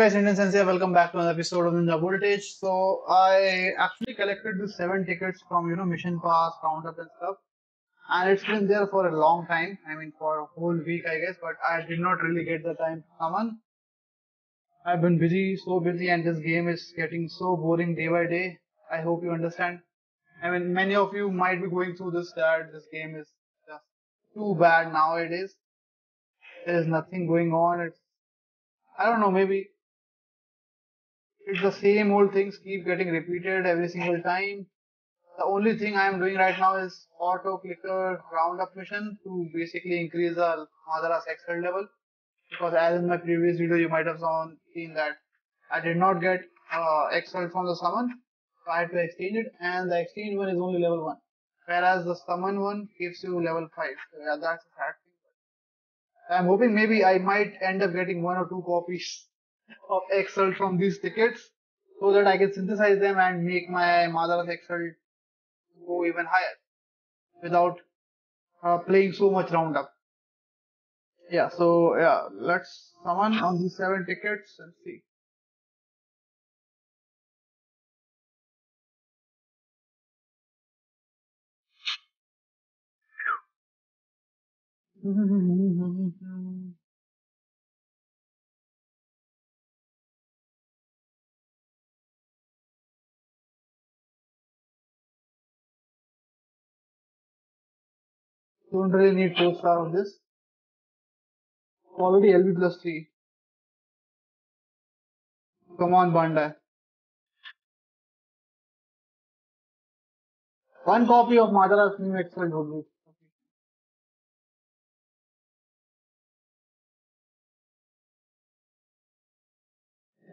Guys? Indian Sensei. Welcome back to another episode of Ninja Voltage. So, I actually collected the seven tickets from you know Mission Pass, Roundup, and stuff, and it's been there for a long time. I mean, for a whole week, I guess. But I did not really get the time to summon. I've been busy, so busy, and this game is getting so boring day by day. I hope you understand. I mean, many of you might be going through this that this game is just too bad nowadays. There is nothing going on. It's I don't know, maybe it's the same old things keep getting repeated every single time. The only thing I am doing right now is auto clicker roundup mission to basically increase the Madara's Excel level. Because as in my previous video, you might have seen that I did not get uh, Excel from the summon. So I had to exchange it, and the exchange one is only level 1. Whereas the summon one gives you level 5. So yeah, that's a sad thing. I'm hoping maybe I might end up getting one or two copies of Excel from these tickets so that I can synthesize them and make my Madara's Excel go even higher without uh, playing so much roundup. Yeah, so yeah, let's summon on these seven tickets and see. Don't really need 4 star on this. Already LB plus 3. Come on, Bandai. One copy of Madara's new Excel would.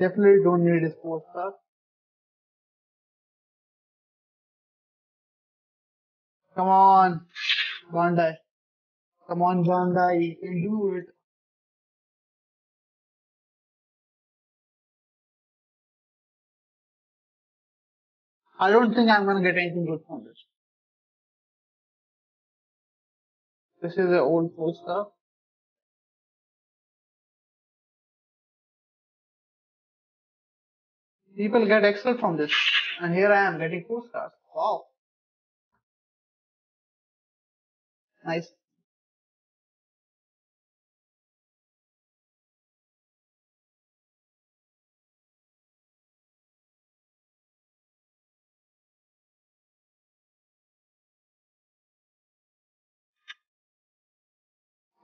Definitely don't need his 4 star. Come on, Come on, Bandai. You can do it. I don't think I'm gonna get anything good from this. This is the old four star. People get Excel from this, and here I am getting stars. Wow. Nice.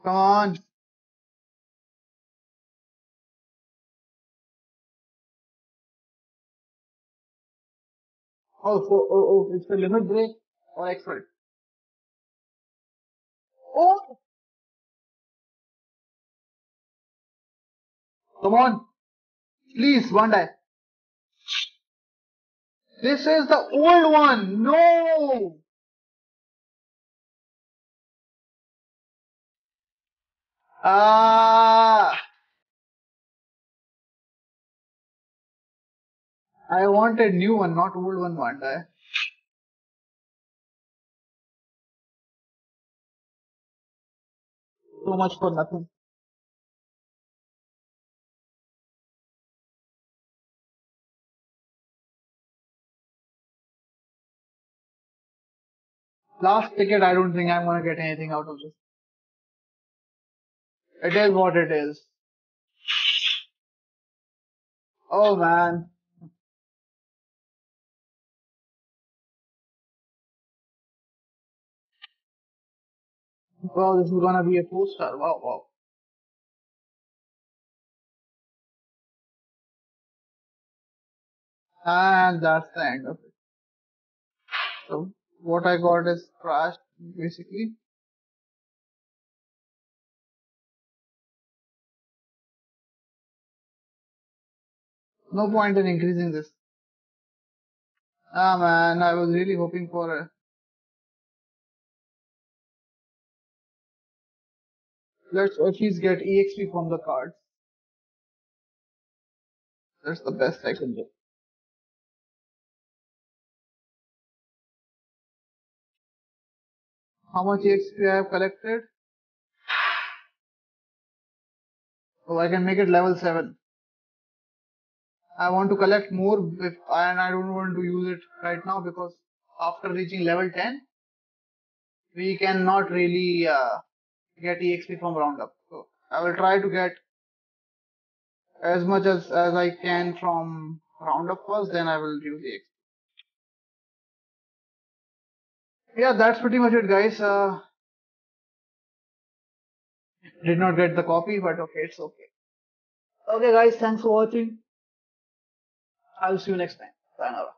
Come on. Oh, so, oh, oh, it's a limit break or Excel. Oh! Come on. Please, one die. This is the old one. No! Ah! I want a new one, not old one, one So much for nothing. Last ticket, I don't think I'm gonna get anything out of this. It is what it is. Oh man. Well, this is gonna be a four star. Wow, wow. And that's the end of it. So, what I got is crashed, basically. No point in increasing this. Ah man, I was really hoping for a Let's at least get EXP from the cards. That's the best I can do. How much EXP I have collected? Oh, I can make it level 7. I want to collect more and I don't want to use it right now because after reaching level 10, we cannot really uh, get EXP from Roundup. So I will try to get as much as, as I can from Roundup first, then I will use EXP. Yeah, that's pretty much it guys. Uh, did not get the copy, but okay, it's okay. Okay guys, thanks for watching. I'll see you next time. Sayonara.